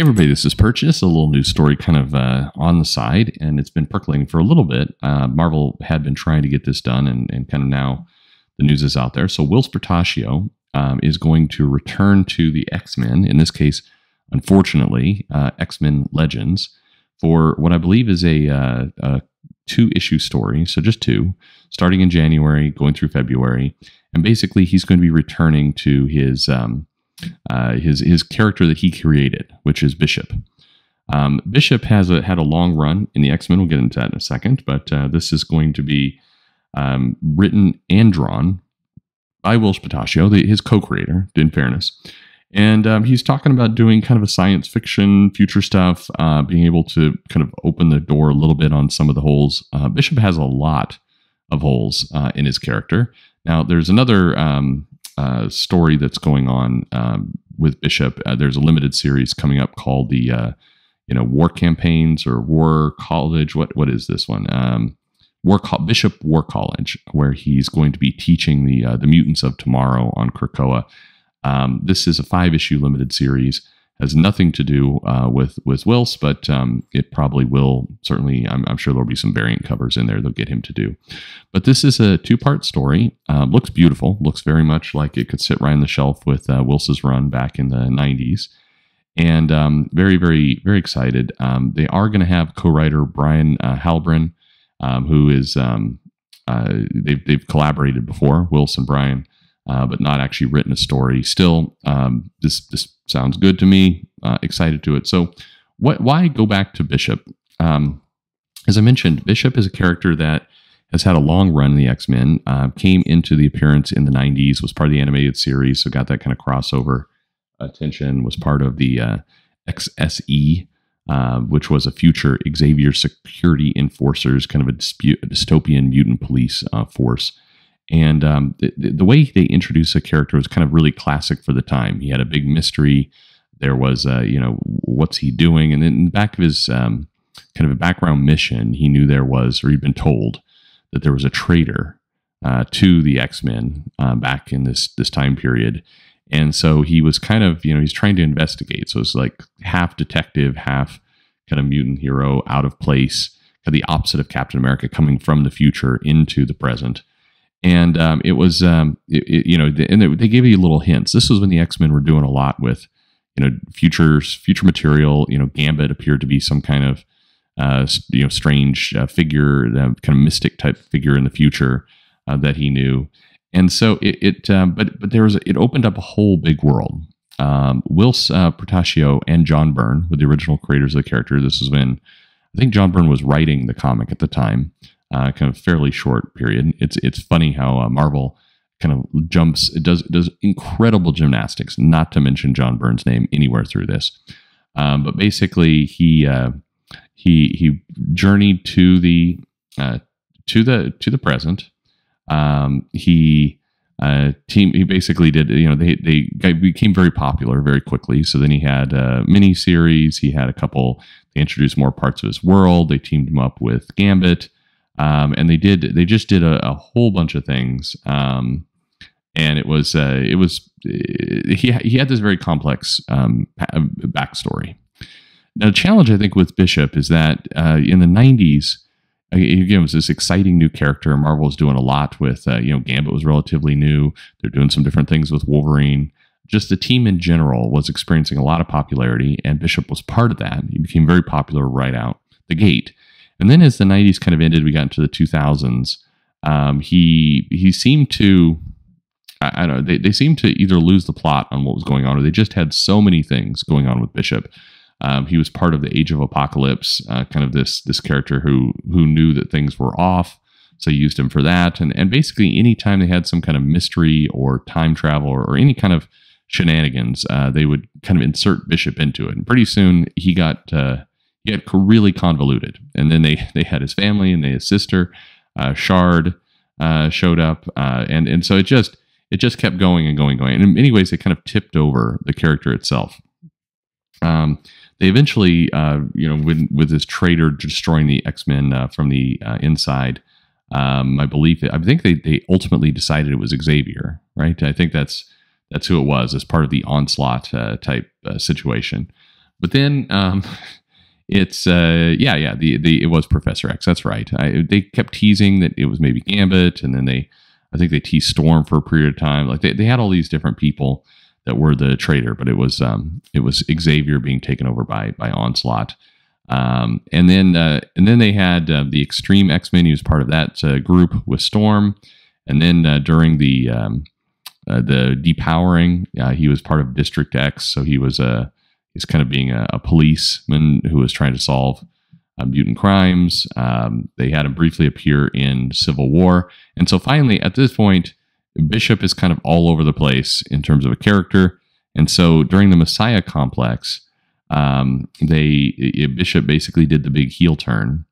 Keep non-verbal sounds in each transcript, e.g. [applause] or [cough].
Hey everybody, this is Perch, a little news story kind of uh, on the side, and it's been percolating for a little bit. Uh, Marvel had been trying to get this done, and, and kind of now the news is out there. So Whilce Portacio um, is going to return to the X Men, in this case, unfortunately, uh, X Men Legends, for what I believe is a, uh, a two issue story. So just two, starting in January, going through February, and basically he's going to be returning to his. Um, uh, his his character that he created, which is Bishop. Um, Bishop has a, had a long run in the X Men. We'll get into that in a second, but uh, this is going to be um, written and drawn by Whilce Portacio, the, his co-creator. In fairness, and um, he's talking about doing kind of a science fiction future stuff, uh, being able to kind of open the door a little bit on some of the holes. Uh, Bishop has a lot of holes uh, in his character. Now, there's another um, uh, story that's going on um, with Bishop. Uh, there's a limited series coming up called the uh, you know War Campaigns or War College. What what is this one? Um, War Co- Bishop War College, where he's going to be teaching the uh, the mutants of tomorrow on Krakoa. Um, this is a five issue limited series has nothing to do uh, with with Whilce, but um, it probably will. Certainly, I'm, I'm, sure there'll be some variant covers in there. They'll get him to do. But this is a two part story. Um, looks beautiful. Looks very much like it could sit right on the shelf with uh, run back in the '90s. And um, very, very, very excited. Um, they are going to have co-writer Brian uh, Haberlin, um, who is um, uh, they've they've collaborated before. And Brian uh, but not actually written a story. Still, um, this this sounds good to me. Uh, excited to it. So, what? Why go back to Bishop? Um, as I mentioned, Bishop is a character that has had a long run in the X Men. Uh, came into the appearance in the '90s, was part of the animated series, so got that kind of crossover attention. Was part of the uh, XSE. Uh, which was a future Xavier Security Enforcers, kind of a, dispute, a dystopian mutant police force and um, the, the, way they introduced a character was kind of really classic for the time. He had a big mystery. There was, uh, you know, what's he doing? And then in the back of his um, kind of a background mission, he knew there was, or he'd been told that there was a traitor uh, to the X Men uh, back in this this time period. And so he was kind of, you know, he's trying to investigate. So it's like half detective, half kind of mutant hero, out of place, kind of the opposite of Captain America, coming from the future into the present and um, it was um, it, it, you know and they, gave you little hints. This was when the X Men were doing a lot with you know futures future material. You know, Gambit appeared to be some kind of uh, you know strange uh, figure, uh, kind of mystic type figure in the future uh, that he knew. And so it, it um, but but there was it opened up a whole big world. Um, Whilce uh, and John Byrne were the original creators of the character. This was when I think John Byrne was writing the comic at the time uh, kind of fairly short period. It's it's funny how uh, Marvel kind of jumps. It does does incredible gymnastics. Not to mention John Byrne's name anywhere through this, um, but basically he uh, he he journeyed to the uh, to the to the present. Um, he uh, team he basically did you know they they became very popular very quickly so then he had a mini series he had a couple they introduced more parts of his world they teamed him up with gambit um, and they did they just did a, a whole bunch of things. Um, and it was uh, it was he he had this very complex um, backstory. Now the challenge i think with bishop is that uh, in the 90s again it was this exciting new character. Marvel was doing a lot with uh, you know gambit was relatively new. They're doing some different things with wolverine. Just the team in general was experiencing a lot of popularity and bishop was part of that. He became very popular right out the gate and then as the 90s kind of ended, we got into the 2000s. Um, he he seemed to I, I don't know they, they seemed to either lose the plot on what was going on or they just had so many things going on with Bishop. Um, he was part of the Age of Apocalypse, uh, kind of this this character who who knew that things were off, so used him for that. And and basically, anytime they had some kind of mystery or time travel or, or any kind of shenanigans, uh, they would kind of insert Bishop into it. And pretty soon, he got uh, get really convoluted. And then they they had his family and they, his sister, uh, Shard, uh, showed up, uh, and and so it just it just kept going and going and going. And in many ways, it kind of tipped over the character itself. Um, they eventually, uh, you know, with, with this traitor destroying the X Men uh, from the uh, inside, um, I believe I think they they ultimately decided it was Xavier, right? I think that's that's who it was as part of the onslaught type situation. but then um, it's uh, yeah, yeah. The the it was Professor X. That's right. I, they kept teasing that it was maybe Gambit, and then they, I think they teased Storm for a period of time. Like they, they had all these different people that were the traitor, but it was um, it was Xavier being taken over by by Onslaught. Um, and then uh, and then they had uh, the Extreme X Men. He was part of that uh, group with Storm. And then uh, during the um, uh, the depowering, uh, he was part of District X. So he was a he's kind of being a, a policeman who was trying to solve mutant crimes. Um, they had him briefly appear in Civil War, and so finally at this point, Bishop is kind of all over the place in terms of a character. And so during the Messiah complex, um, they Bishop basically did the big heel turn,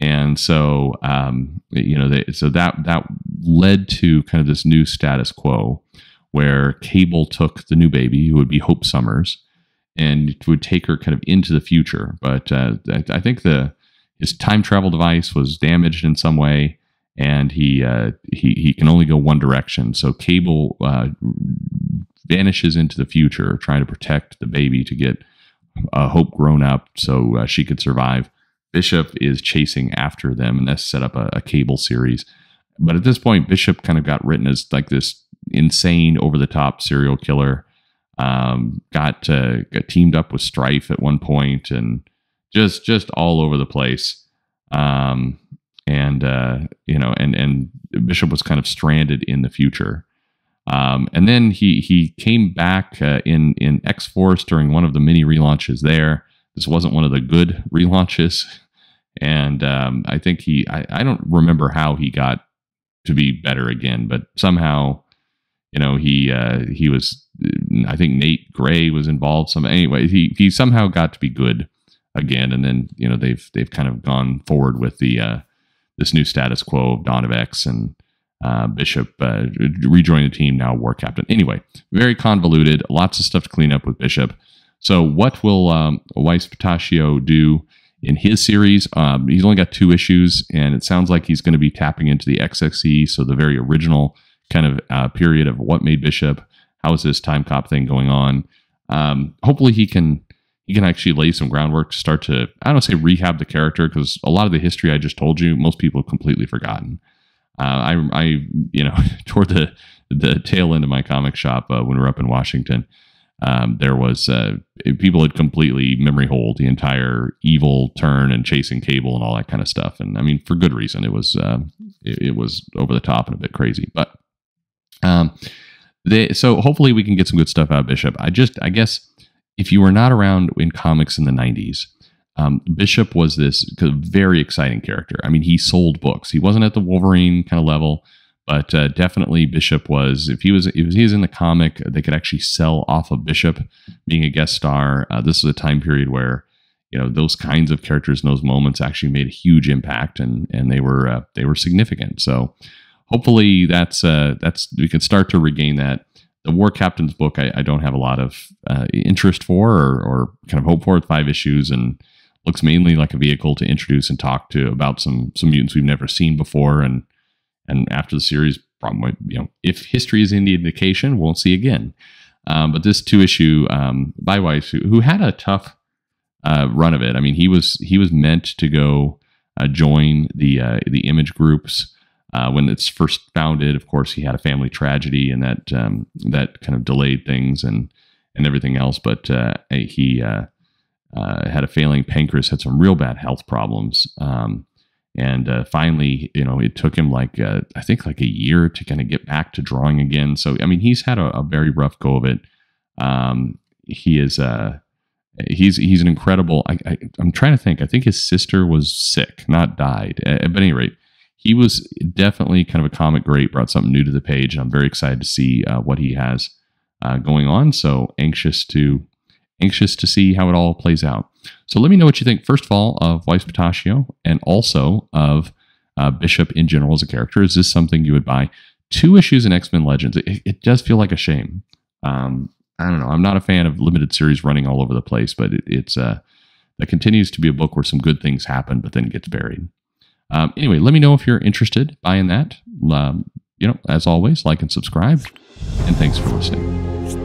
and so um, you know they, so that that led to kind of this new status quo where Cable took the new baby, who would be Hope Summers, and would take her kind of into the future. But uh, I, I, think the his time travel device was damaged in some way, and he uh, he he can only go one direction. So Cable uh, vanishes into the future, trying to protect the baby to get Hope grown up so uh, she could survive. Bishop is chasing after them, and that's set up a, a cable series. But at this point, Bishop kind of got written as like this insane, over the top serial killer. Um, got uh, got teamed up with Strife at one point, and just just all over the place. Um, and uh, you know, and and Bishop was kind of stranded in the future. Um, and then he he came back uh, in in X Force during one of the mini relaunches. There, this wasn't one of the good relaunches, and um, I think he I, I don't remember how he got to be better again, but somehow, you know, he uh, he was I think Nate Gray was involved. Some anyway, he he somehow got to be good again, and then you know they've they've kind of gone forward with the uh, this new status quo of Dawn of X and uh, Bishop uh, the team, now war captain. Anyway, very convoluted, lots of stuff to clean up with Bishop. So, what will um, Whilce Portacio do in his series? Um, he's only got two issues, and it sounds like he's going to be tapping into the XSE, so the very original kind of uh, period of what made Bishop. How is this time cop thing going on? Um, hopefully, he can he can actually lay some groundwork to start to I don't say rehab the character because a lot of the history I just told you, most people have completely forgotten. Uh, I, I, you know, [laughs] toward the the tail end of my comic shop uh, when we were up in Washington, um, there was uh, people had completely memory hold the entire evil turn and chasing cable and all that kind of stuff. And I mean, for good reason. It was uh, it, it, was over the top and a bit crazy, but um, they, so hopefully we can get some good stuff out of Bishop. I just I guess if you were not around in comics in the '90s, um, Bishop was this very exciting character. I mean, he sold books. He wasn't at the Wolverine kind of level, but uh, definitely Bishop was. If he was, if he was in the comic, they could actually sell off of Bishop being a guest star. Uh, this was a time period where you know those kinds of characters in those moments actually made a huge impact, and and they were uh, they were significant. So hopefully that's uh, that's we can start to regain that. The War Captain's book, I, I don't have a lot of uh, interest for or, or kind of hope for. Five issues and looks mainly like a vehicle to introduce and talk to about some some mutants we've never seen before and and after the series probably you know if history is any indication won't see again um, but this two issue um, by Whilce who, who had a tough uh, run of it I mean he was he was meant to go uh, join the uh, the image groups uh, when it's first founded of course he had a family tragedy and that um, that kind of delayed things and and everything else but uh, he uh, uh, had a failing pancreas, had some real bad health problems. Um, and uh, finally, you know, it took him like, uh, I think like a year to kind of get back to drawing again. So, I mean, he's had a, a very rough go of it. Um, he is, uh, he's, he's an incredible, I, I, am trying to think, I think his sister was sick, not died. But at any rate, he was definitely kind of a comic great, brought something new to the page. And I'm very excited to see uh, what he has uh, going on. So anxious to anxious to see how it all plays out. So let me know what you think, first of all, of Whilce Portacio and also of uh, Bishop in general as a character. Is this something you would buy? Two issues in X Men Legends. It, it, does feel like a shame. Um, I don't know. I'm not a fan of limited series running all over the place, but it, it's uh, that continues to be a book where some good things happen, but then gets buried. Um, anyway, let me know if you're interested buying that. Um, you know, as always, like and subscribe. And thanks for listening.